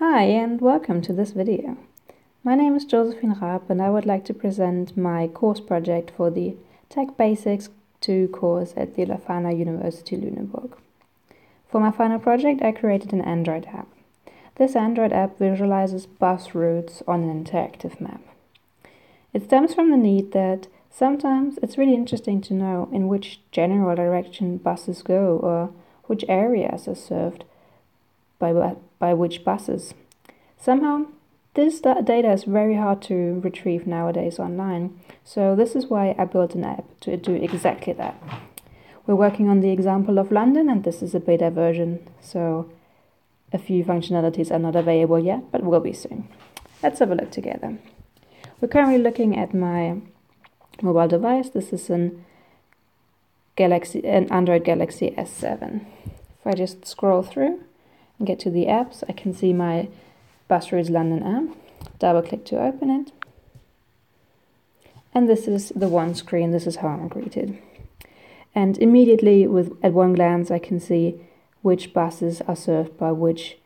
Hi and welcome to this video. My name is Josefine Raab and I would like to present my course project for the Tech Basics 2 course at the Leuphana University Lüneburg. For my final project I created an Android app. This Android app visualizes bus routes on an interactive map. It stems from the need that sometimes it's really interesting to know in which general direction buses go or which areas are served by, by which buses. Somehow, this data is very hard to retrieve nowadays online, so this is why I built an app to do exactly that. We're working on the example of London, and this is a beta version, so a few functionalities are not available yet, but will be soon. Let's have a look together. We're currently looking at my mobile device. This is an Galaxy, an Android Galaxy S7. If I just scroll through, and get to the apps, I can see my Bus Routes London app. Double click to open it. And this is the one screen, this is how I'm greeted. And immediately with at one glance I can see which buses are served by which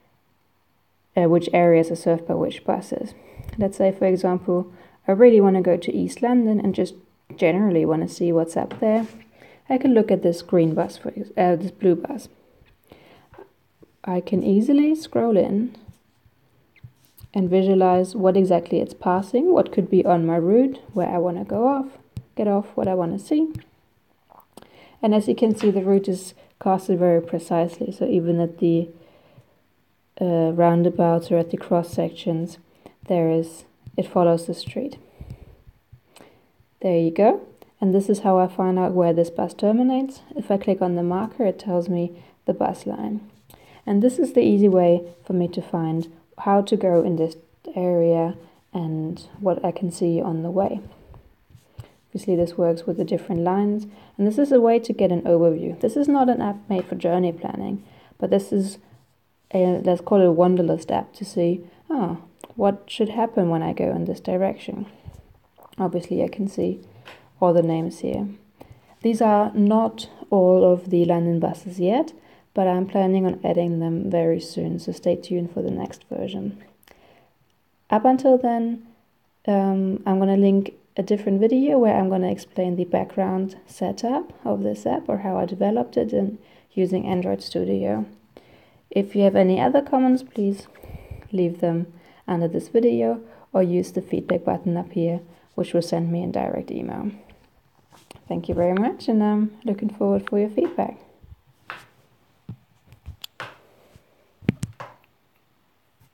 uh, which areas are served by which buses. Let's say for example I really want to go to East London and just generally want to see what's up there. I can look at this green bus for uh, this blue bus. I can easily scroll in and visualize what exactly it's passing, what could be on my route, where I want to go off, get off, what I want to see. And as you can see, the route is casted very precisely. So even at the uh, roundabouts or at the cross sections, there is it follows the street. There you go. And this is how I find out where this bus terminates. If I click on the marker, it tells me the bus line. And this is the easy way for me to find how to go in this area and what I can see on the way. Obviously this works with the different lines and this is a way to get an overview. This is not an app made for journey planning, but this is a, let's call it a wanderlust app to see, oh, what should happen when I go in this direction. Obviously I can see all the names here. These are not all of the London buses yet, but I'm planning on adding them very soon, so stay tuned for the next version. Up until then, um, I'm going to link a different video where I'm going to explain the background setup of this app or how I developed it in using Android Studio. If you have any other comments, please leave them under this video or use the feedback button up here, which will send me a direct email. Thank you very much, and I'm looking forward for your feedback.